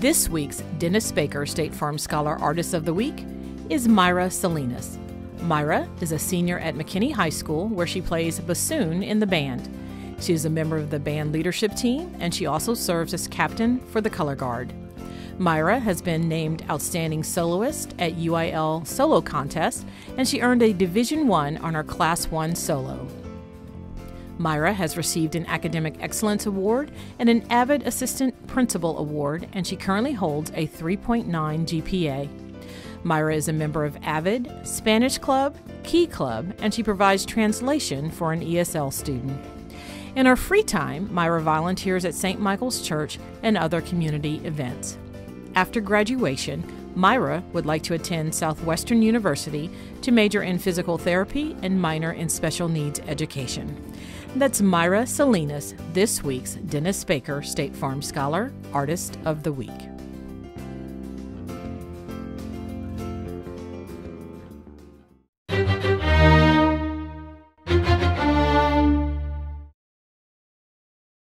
This week's Dennis Baker State Farm Scholar Artist of the Week is Mayra Salinas. Mayra is a senior at McKinney High School where she plays bassoon in the band. She is a member of the band leadership team and she also serves as captain for the color guard. Mayra has been named Outstanding Soloist at UIL Solo Contest and she earned a Division 1 on her Class 1 solo. Mayra has received an Academic Excellence Award and an Avid Assistant Principal Award, and she currently holds a 3.9 GPA. Mayra is a member of Avid, Spanish Club, Key Club, and she provides translation for an ESL student. In her free time, Mayra volunteers at St. Michael's Church and other community events. After graduation, Mayra would like to attend Southwestern University to major in physical therapy and minor in special needs education. That's Mayra Salinas, this week's Dennis Baker State Farm Scholar Artist of the Week.